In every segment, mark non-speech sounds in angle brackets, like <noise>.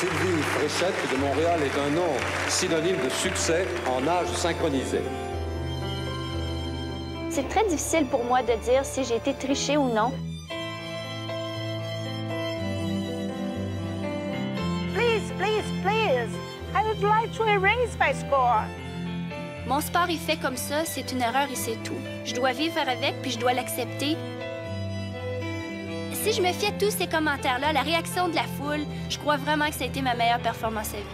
Sylvie Fréchette de Montréal est un nom synonyme de succès en âge synchronisé. C'est très difficile pour moi de dire si j'ai été trichée ou non. Please, please, please. I would like to erase my score. Mon sport est fait comme ça, c'est une erreur et c'est tout. Je dois vivre avec, puis je dois l'accepter. Si je me fie à tous ces commentaires-là, la réaction de la foule, je crois vraiment que ça a été ma meilleure performance à vie.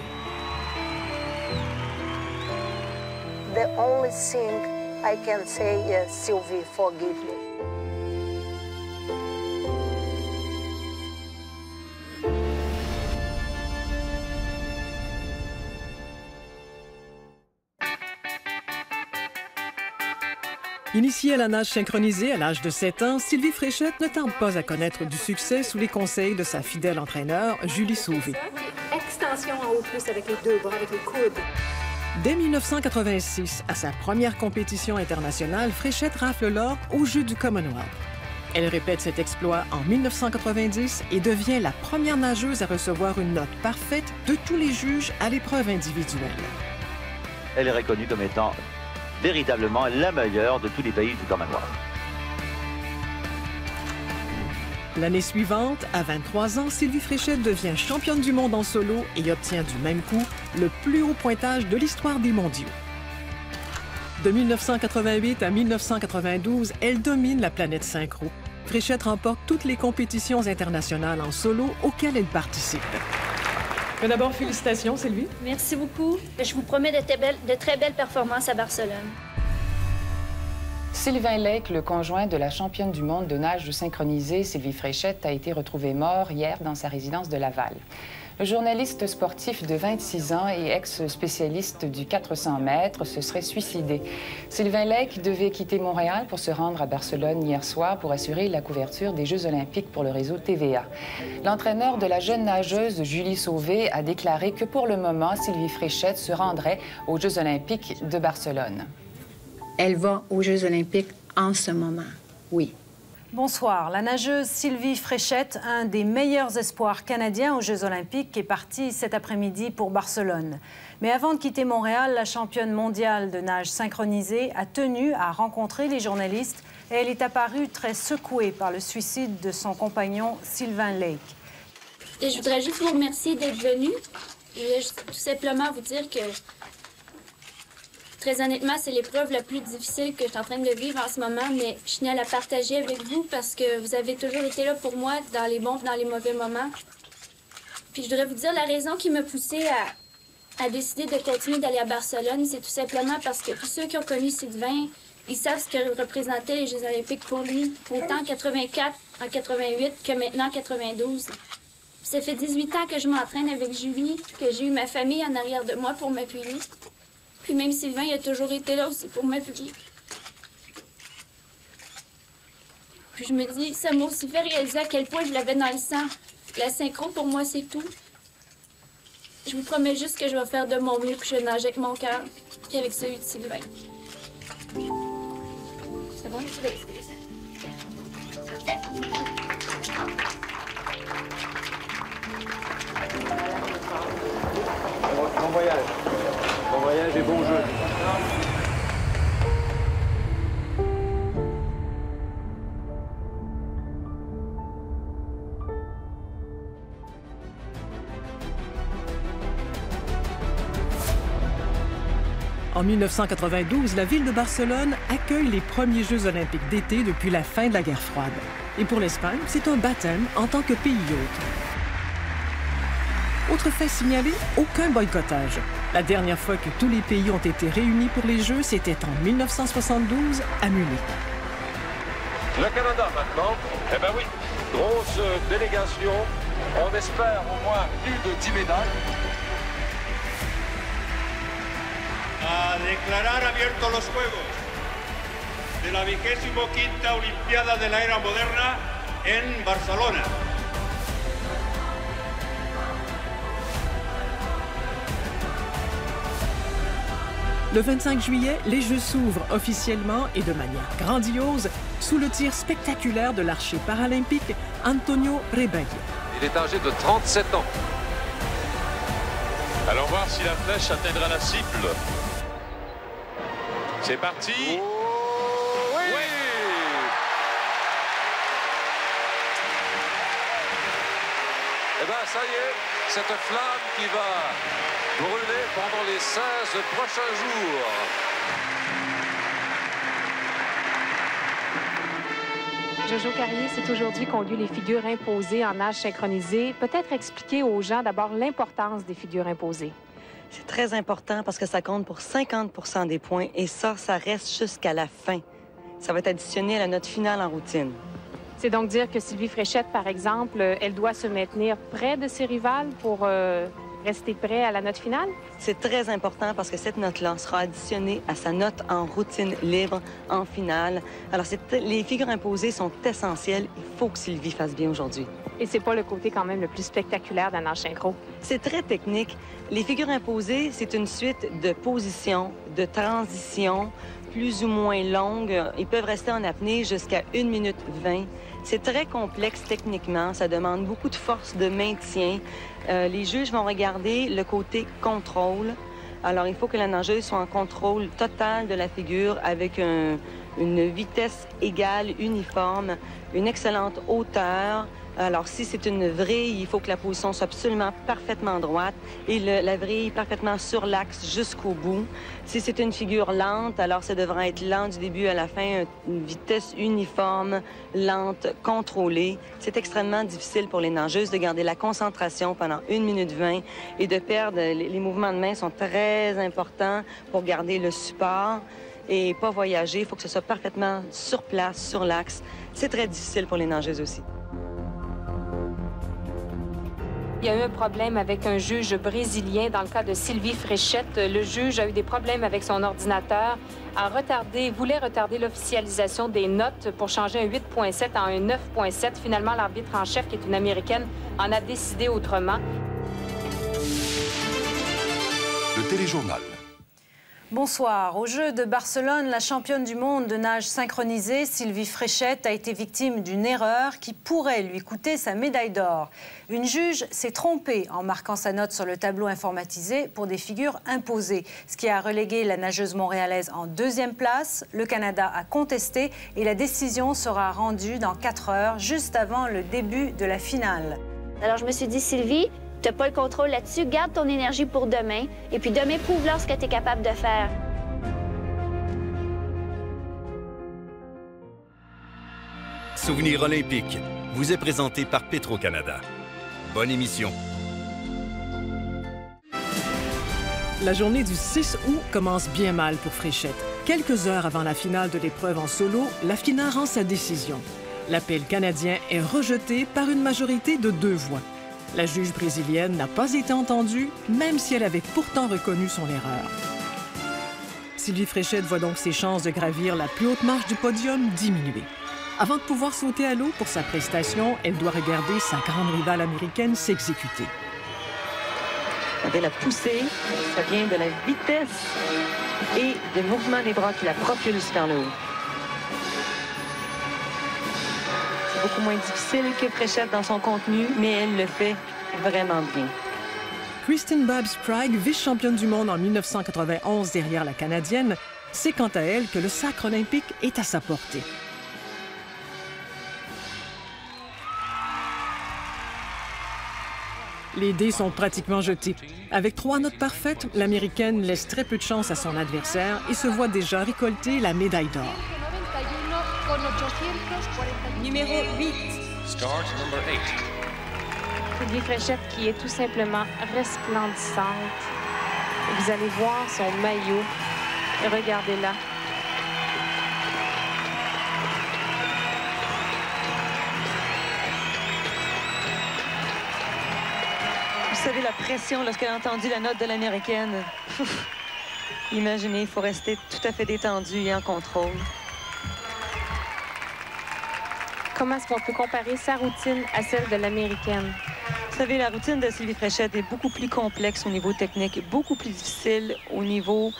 The only thing I can say is, Sylvie, forgive me. Initiée à la nage synchronisée à l'âge de 7 ans, Sylvie Fréchette ne tarde pas à connaître du succès sous les conseils de sa fidèle entraîneur, Julie Sauvé. Extension en haut plus avec les deux bras, avec les coudes. Dès 1986, à sa première compétition internationale, Fréchette rafle l'or aux Jeux du Commonwealth. Elle répète cet exploit en 1990 et devient la première nageuse à recevoir une note parfaite de tous les juges à l'épreuve individuelle. Elle est reconnue comme étant véritablement la meilleure de tous les pays du Commonwealth. L'année suivante, à 23 ans, Sylvie Fréchette devient championne du monde en solo et obtient du même coup le plus haut pointage de l'histoire des mondiaux. De 1988 à 1992, elle domine la planète synchro. Fréchette remporte toutes les compétitions internationales en solo auxquelles elle participe. Mais d'abord, félicitations, Sylvie. Merci beaucoup. Je vous promets de, très belles- de très belles performances à Barcelone. Sylvain Lake, le conjoint de la championne du monde de nage synchronisé, Sylvie Fréchette, a été retrouvé mort hier dans sa résidence de Laval. Le journaliste sportif de 26 ans et ex-spécialiste du 400 mètres se serait suicidé. Sylvain Lake devait quitter Montréal pour se rendre à Barcelone hier soir pour assurer la couverture des Jeux olympiques pour le réseau TVA. L'entraîneur de la jeune nageuse Julie Sauvé a déclaré que pour le moment, Sylvie Fréchette se rendrait aux Jeux olympiques de Barcelone. Elle va aux Jeux olympiques en ce moment, oui. Bonsoir. La nageuse Sylvie Fréchette, un des meilleurs espoirs canadiens aux Jeux olympiques, est partie cet après-midi pour Barcelone. Mais avant de quitter Montréal, la championne mondiale de nage synchronisée a tenu à rencontrer les journalistes et elle est apparue très secouée par le suicide de son compagnon Sylvain Lake. Je voudrais juste vous remercier d'être venu. Je tout simplement vous dire que, très honnêtement, c'est l'épreuve la plus difficile que je suis en train de vivre en ce moment, mais je tenais à la partager avec vous parce que vous avez toujours été là pour moi dans les bons et dans les mauvais moments. Puis je voudrais vous dire la raison qui m'a poussée à, à décider de continuer d'aller à Barcelone, c'est tout simplement parce que tous ceux qui ont connu Sylvain, ils savent ce que représentaient les Jeux olympiques pour lui, autant en 84, en 88 que maintenant en 92. Ça fait 18 ans que je m'entraîne avec Julie, que j'ai eu ma famille en arrière de moi pour m'appuyer. Puis même Sylvain, il a toujours été là aussi pour m'appuyer. Puis je me dis, ça m'a aussi fait réaliser à quel point je l'avais dans le sang. La synchro, pour moi, c'est tout. Je vous promets juste que je vais faire de mon mieux, que je vais nager avec mon cœur, puis avec celui de Sylvain. C'est bon? Bon voyage. Bon voyage et bon jeu. En 1992, la ville de Barcelone accueille les premiers Jeux olympiques d'été depuis la fin de la guerre froide. Et pour l'Espagne, c'est un baptême en tant que pays hôte. Autre fait signalé, aucun boycottage. La dernière fois que tous les pays ont été réunis pour les Jeux, c'était en 1972 à Munich. Le Canada maintenant. Eh ben oui, grosse délégation. On espère au moins plus de 10 médailles. a declarar abiertos los Juegos de la vigésimo quinta Olimpiada de la Era Moderna en Barcelona. Le 25 juillet, les Jeux s'ouvrent officiellement et de manière grandiose sous le tir spectaculaire de l'archer paralympique Antonio Rebaglio. Il est âgé de 37 ans. Allons voir si la flèche atteindra la cible. C'est parti. Oh, oui. Eh bien, ça y est, cette flamme qui va pendant les 16 prochains jours. Jojo Carrier, c'est aujourd'hui qu'ont lieu les figures imposées en âge synchronisé. Peut-être expliquer aux gens d'abord l'importance des figures imposées. C'est très important parce que ça compte pour 50% des points et ça, ça reste jusqu'à la fin. Ça va être additionné à la note finale en routine. C'est donc dire que Sylvie Fréchette, par exemple, elle doit se maintenir près de ses rivales pour euh, rester près à la note finale? C'est très important parce que cette note-là sera additionnée à sa note en routine libre en finale. Alors, les figures imposées sont essentielles. Il faut que Sylvie fasse bien aujourd'hui. Et c'est pas le côté quand même le plus spectaculaire d'un synchro. C'est très technique. Les figures imposées, c'est une suite de positions, de transitions plus ou moins longues. Ils peuvent rester en apnée jusqu'à 1 minute 20. C'est très complexe techniquement. Ça demande beaucoup de force de maintien. Euh, les juges vont regarder le côté contrôle. Alors, il faut que la nageuse soit en contrôle total de la figure avec une vitesse égale, uniforme, une excellente hauteur, alors, si c'est une vrille, il faut que la position soit absolument parfaitement droite et la vrille parfaitement sur l'axe jusqu'au bout. Si c'est une figure lente, alors ça devra être lent du début à la fin, une vitesse uniforme, lente, contrôlée. C'est extrêmement difficile pour les nageuses de garder la concentration pendant une minute 20 et de perdre. Les mouvements de main sont très importants pour garder le support et pas voyager. Il faut que ce soit parfaitement sur place, sur l'axe. C'est très difficile pour les nageuses aussi. Il y a eu un problème avec un juge brésilien dans le cas de Sylvie Fréchette. Le juge a eu des problèmes avec son ordinateur, a retardé, voulait retarder l'officialisation des notes pour changer un 8.7 en un 9.7. Finalement, l'arbitre en chef, qui est une Américaine, en a décidé autrement. Le téléjournal. Bonsoir. Au jeu de Barcelone, la championne du monde de nage synchronisée, Sylvie Fréchette, a été victime d'une erreur qui pourrait lui coûter sa médaille d'or. Une juge s'est trompée en marquant sa note sur le tableau informatisé pour des figures imposées, ce qui a relégué la nageuse montréalaise en deuxième place. Le Canada a contesté et la décision sera rendue dans quatre heures, juste avant le début de la finale. Alors je me suis dit, Sylvie, tu n'as pas le contrôle là-dessus. Garde ton énergie pour demain. Et puis demain, prouve-leur ce que tu es capable de faire. Souvenir olympique vous est présenté par Petro-Canada. Bonne émission. La journée du 6 août commence bien mal pour Fréchette. Quelques heures avant la finale de l'épreuve en solo, la FINA rend sa décision. L'appel canadien est rejeté par une majorité de deux voix. La juge brésilienne n'a pas été entendue, même si elle avait pourtant reconnu son erreur. Sylvie Fréchette voit donc ses chances de gravir la plus haute marche du podium diminuer. Avant de pouvoir sauter à l'eau pour sa prestation, elle doit regarder sa grande rivale américaine s'exécuter. Regardez la poussée, ça vient de la vitesse et des mouvements des bras qui la propulsent vers le haut. Beaucoup moins difficile que Fréchette dans son contenu, mais elle le fait vraiment bien. Kristen Babs Sprague, vice-championne du monde en 1991 derrière la Canadienne, sait quant à elle que le sacre olympique est à sa portée. Les dés sont pratiquement jetés. Avec trois notes parfaites, l'Américaine laisse très peu de chance à son adversaire et se voit déjà récolter la médaille d'or. Numéro 8. Start number 8. Sylvie Fréchette qui est tout simplement resplendissante. Vous allez voir son maillot. Regardez-la. Vous savez, la pression lorsqu'elle a entendu la note de l'américaine? Imaginez, il faut rester tout à fait détendu et en contrôle. Comment est-ce qu'on peut comparer sa routine à celle de l'américaine? Vous savez, la routine de Sylvie Fréchette est beaucoup plus complexe au niveau technique, beaucoup plus difficile au niveau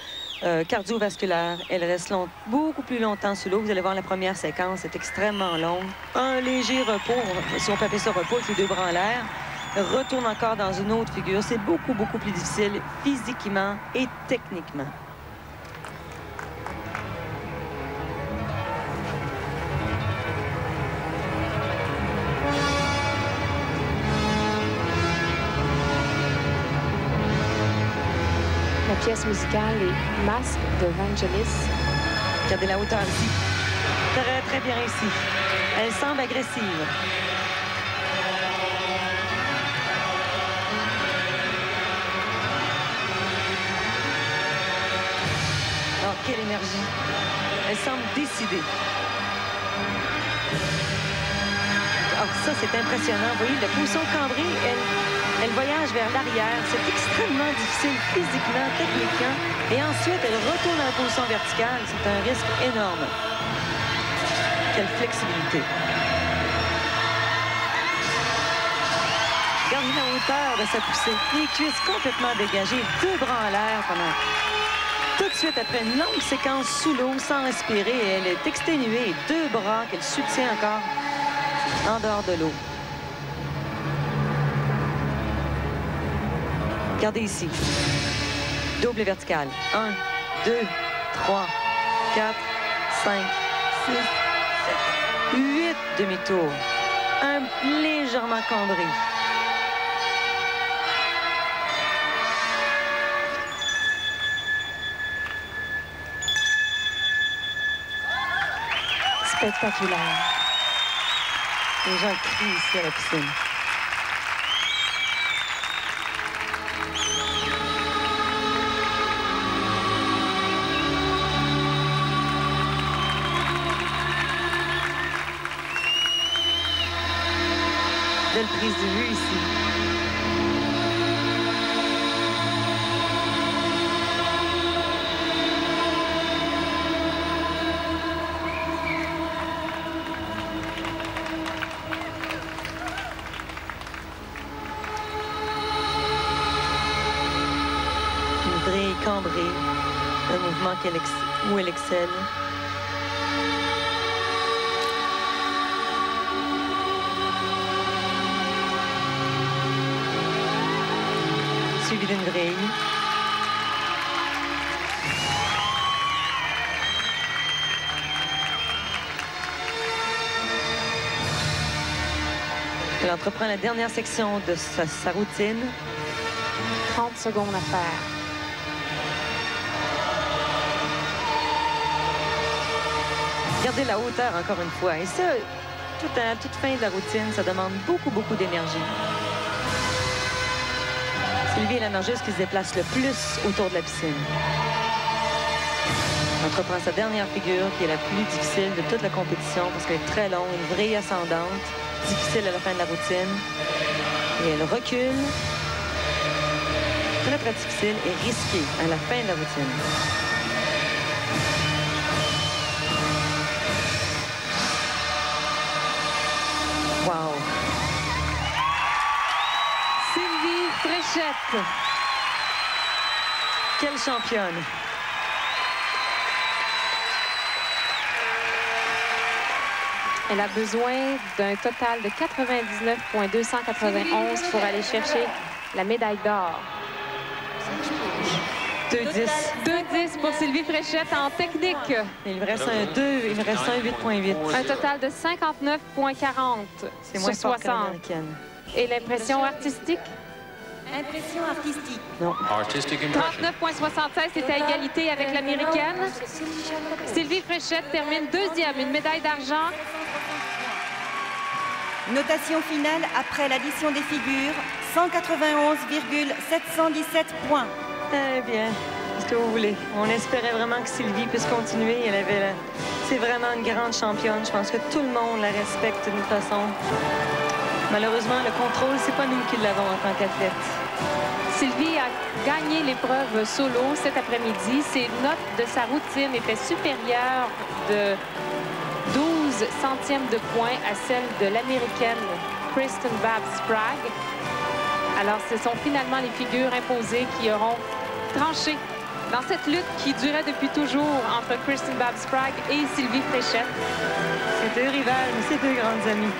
euh, cardiovasculaire. Elle reste beaucoup plus longtemps sous l'eau. Vous allez voir la première séquence, c'est extrêmement longue. Un léger repos, si on peut appeler ça repos, avec les deux bras en l'air. retourne encore dans une autre figure. C'est beaucoup, beaucoup plus difficile physiquement et techniquement. Pièce musicale est Masque de Vangelis. Regardez la hauteur ici. Très, très bien réussi. Elle semble agressive. Oh, quelle énergie. Elle semble décidée. Ça, c'est impressionnant. Vous voyez, la position cambrée, elle, voyage vers l'arrière. C'est extrêmement difficile physiquement, techniquement. Et ensuite, elle retourne en position verticale. C'est un risque énorme. Quelle flexibilité. Regardez la hauteur de sa poussée. Les cuisses complètement dégagées, deux bras en l'air pendant tout de suite après une longue séquence sous l'eau, sans respirer, elle est exténuée, deux bras qu'elle soutient encore en dehors de l'eau. Regardez ici. Double verticale. 1, 2, 3, 4, 5, 6, 7, 8 demi-tours. Un légèrement cambré. Spectaculaire. Les gens crient ici à la piscine. Belle prise de vue ici. Ex- où elle excelle. Suivi d'une vrille. Elle entreprend la dernière section de sa, sa routine. 30 secondes à faire. Regardez la hauteur encore une fois. Et ça, tout à toute fin de la routine, ça demande beaucoup, beaucoup d'énergie. Sylvie est la nageuse qui se déplace le plus autour de la piscine. Elle entreprend sa dernière figure, qui est la plus difficile de toute la compétition, parce qu'elle est très longue, une vrille ascendante, difficile à la fin de la routine. Et elle recule. Très, très difficile et risqué à la fin de la routine. Quelle championne? Elle a besoin d'un total de 99,291 pour aller chercher la médaille d'or. 2-10. 2-10 pour Sylvie Fréchette en technique. Il me reste un 2, il me reste un 8.8. Un total de 59,40 C'est moins sur fort que 60. l'américaine. Et l'impression artistique? Impression artistique. Non. Artistic impression. 39,76, c'est à égalité avec l'américaine. Sylvie Fréchette termine deuxième, une médaille d'argent. Notation finale après l'addition des figures, 191,717 points. Eh bien, ce que vous voulez. On espérait vraiment que Sylvie puisse continuer. Elle avait la- C'est vraiment une grande championne. Je pense que tout le monde la respecte d'une façon. Malheureusement, le contrôle, c'est pas nous qui l'avons en tant qu'athlète. Sylvie a gagné l'épreuve solo cet après-midi. Ses notes de sa routine étaient supérieures de 12 centièmes de point à celles de l'américaine Kristen Babs Sprague. Alors, ce sont finalement les figures imposées qui auront tranché dans cette lutte qui durait depuis toujours entre Kristen Babs Sprague et Sylvie Fréchette. C'est deux rivales, c'est deux grandes amies.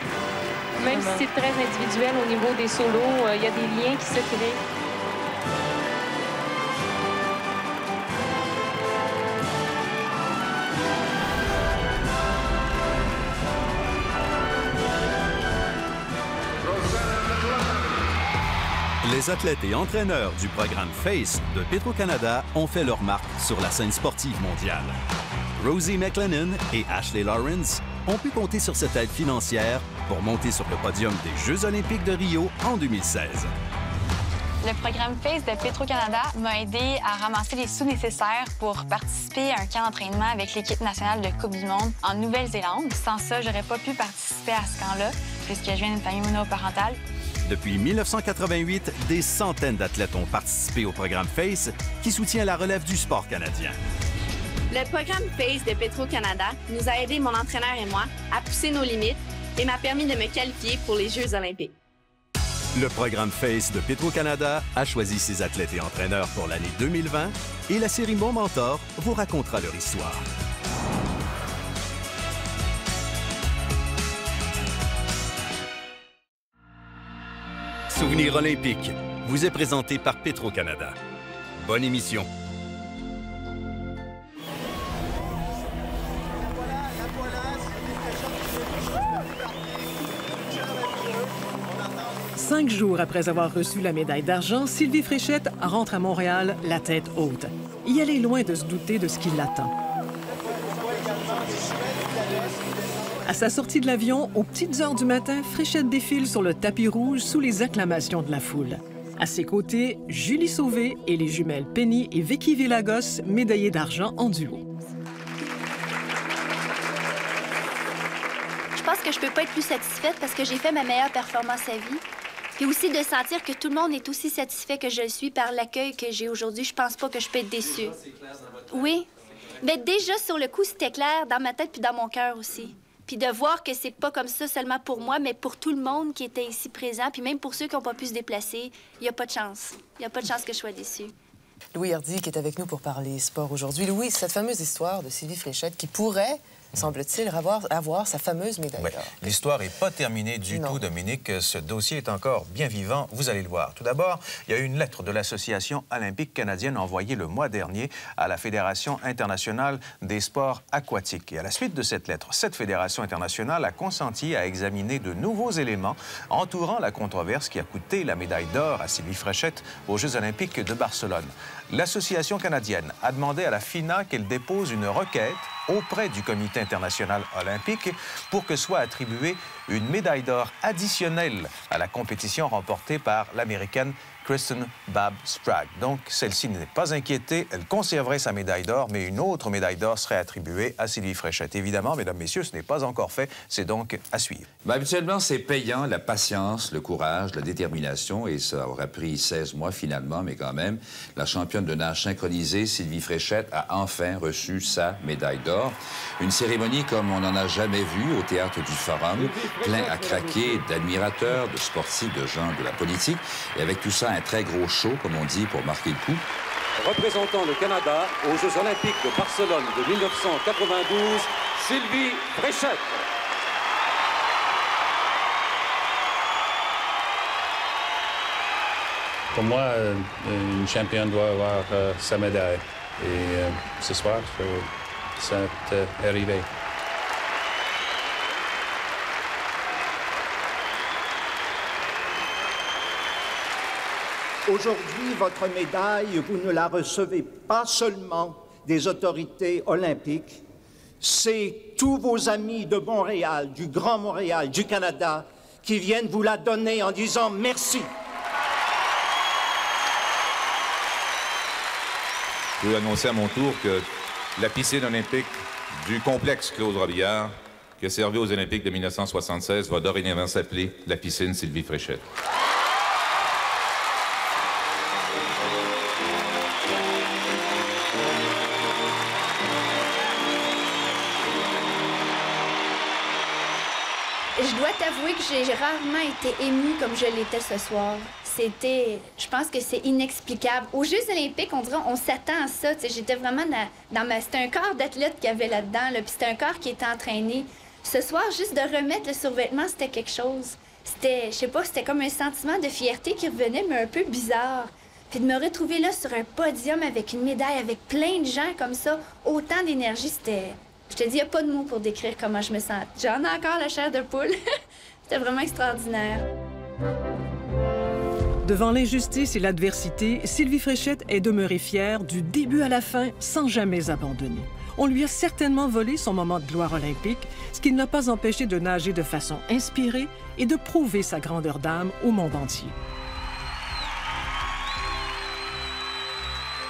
Même si c'est très individuel au niveau des solos, il y a des liens qui se créent. Les athlètes et entraîneurs du programme FACE de Petro-Canada ont fait leur marque sur la scène sportive mondiale. Rosie McLennan et Ashley Lawrence ont pu compter sur cette aide financière pour monter sur le podium des Jeux olympiques de Rio en 2016. Le programme FACE de Petro-Canada m'a aidé à ramasser les sous nécessaires pour participer à un camp d'entraînement avec l'équipe nationale de Coupe du Monde en Nouvelle-Zélande. Sans ça, j'aurais pas pu participer à ce camp-là, puisque je viens d'une famille monoparentale. Depuis 1988, des centaines d'athlètes ont participé au programme FACE qui soutient la relève du sport canadien. Le programme FACE de Petro-Canada nous a aidé, mon entraîneur et moi, à pousser nos limites et m'a permis de me qualifier pour les Jeux olympiques. Le programme FACE de Petro-Canada a choisi ses athlètes et entraîneurs pour l'année 2020 et la série Mon Mentor vous racontera leur histoire. Souvenir olympique vous est présenté par Petro-Canada. Bonne émission. Cinq jours après avoir reçu la médaille d'argent, Sylvie Fréchette rentre à Montréal la tête haute. Y elle est loin de se douter de ce qui l'attend. À sa sortie de l'avion, aux petites heures du matin, Fréchette défile sur le tapis rouge sous les acclamations de la foule. À ses côtés, Julie Sauvé et les jumelles Penny et Vicky Villagos, médaillées d'argent en duo. Je pense que je peux pas être plus satisfaite parce que j'ai fait ma meilleure performance à vie. Puis aussi de sentir que tout le monde est aussi satisfait que je le suis par l'accueil que j'ai aujourd'hui. Je pense pas que je peux être déçue. Oui. Mais déjà, sur le coup, c'était clair dans ma tête puis dans mon cœur aussi. Puis de voir que c'est pas comme ça seulement pour moi, mais pour tout le monde qui était ici présent, puis même pour ceux qui n'ont pas pu se déplacer, il n'y a pas de chance. Il n'y a pas de chance que je sois déçue. Louis Hardy qui est avec nous pour parler sport aujourd'hui. Louis, cette fameuse histoire de Sylvie Fléchette qui pourrait semble-t-il, avoir, avoir, sa fameuse médaille d'or. L'histoire n'est pas terminée du tout, Dominique. Ce dossier est encore bien vivant, vous allez le voir. Tout d'abord, il y a eu une lettre de l'Association olympique canadienne envoyée le mois dernier à la Fédération internationale des sports aquatiques. Et à la suite de cette lettre, cette fédération internationale a consenti à examiner de nouveaux éléments entourant la controverse qui a coûté la médaille d'or à Sylvie Fréchette aux Jeux olympiques de Barcelone. L'Association canadienne a demandé à la FINA qu'elle dépose une requête auprès du Comité international olympique pour que soit attribuée une médaille d'or additionnelle à la compétition remportée par l'Américaine Kristen Bab Sprague. Donc, celle-ci n'est pas inquiétée. Elle conserverait sa médaille d'or, mais une autre médaille d'or serait attribuée à Sylvie Fréchette. Évidemment, mesdames, messieurs, ce n'est pas encore fait. C'est donc à suivre. Ben, habituellement, c'est payant, la patience, le courage, la détermination, et ça aura pris 16 mois finalement, mais quand même, la championne de nage synchronisée, Sylvie Fréchette, a enfin reçu sa médaille d'or. Une cérémonie comme on n'en a jamais vu au théâtre du Forum, plein à craquer d'admirateurs, de sportifs, de gens de la politique, et avec tout ça, un très gros show, comme on dit, pour marquer le coup. Représentant le Canada aux Jeux olympiques de Barcelone de 1992, Sylvie Fréchette. Pour moi, euh, une championne doit avoir euh, sa médaille. Et euh, ce soir, ça est arrivé. Aujourd'hui, votre médaille, vous ne la recevez pas seulement des autorités olympiques, c'est tous vos amis de Montréal, du Grand Montréal, du Canada, qui viennent vous la donner en disant merci. Je veux annoncer à mon tour que la piscine olympique du complexe Claude Robillard, qui a servi aux Olympiques de 1976, va dorénavant s'appeler la piscine Sylvie Fréchette. J'ai rarement été émue comme je l'étais ce soir. C'était, je pense que c'est inexplicable. Aux Jeux olympiques, on dirait, on s'attend à ça. J'étais vraiment dans, ma... C'était un corps d'athlète qu'il y avait là-dedans, là, puis c'était un corps qui était entraîné. Ce soir, juste de remettre le survêtement, c'était quelque chose. c'était, je sais pas, c'était comme un sentiment de fierté qui revenait, mais un peu bizarre. Puis de me retrouver là sur un podium avec une médaille, avec plein de gens comme ça, autant d'énergie, c'était. Je te dis, il n'y a pas de mots pour décrire comment je me sens. J'en ai encore la chair de poule. <laughs> c'était vraiment extraordinaire. Devant l'injustice et l'adversité, Sylvie Fréchette est demeurée fière du début à la fin sans jamais abandonner. On lui a certainement volé son moment de gloire olympique, ce qui ne l'a pas empêché de nager de façon inspirée et de prouver sa grandeur d'âme au monde entier.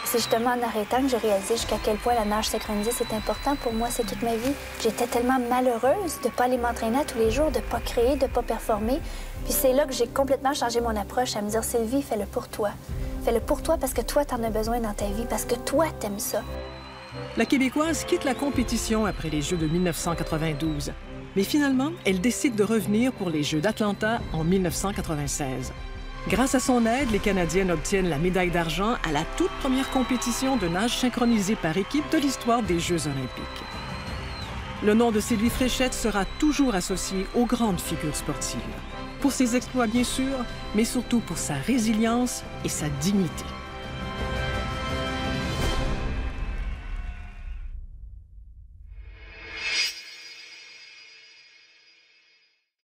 C'est justement en arrêtant que j'ai réalisé jusqu'à quel point la nage synchronisée, c'est important pour moi, c'est toute ma vie. J'étais tellement malheureuse de ne pas aller m'entraîner tous les jours, de ne pas créer, de ne pas performer. Puis c'est là que j'ai complètement changé mon approche à me dire, Sylvie, fais-le pour toi. Fais-le pour toi parce que toi, tu en as besoin dans ta vie, parce que toi, t'aimes ça. La Québécoise quitte la compétition après les Jeux de 1992. Mais finalement, elle décide de revenir pour les Jeux d'Atlanta en 1996. Grâce à son aide, les Canadiennes obtiennent la médaille d'argent à la toute première compétition de nage synchronisée par équipe de l'histoire des Jeux olympiques. Le nom de Sylvie Fréchette sera toujours associé aux grandes figures sportives. Pour ses exploits, bien sûr, mais surtout pour sa résilience et sa dignité.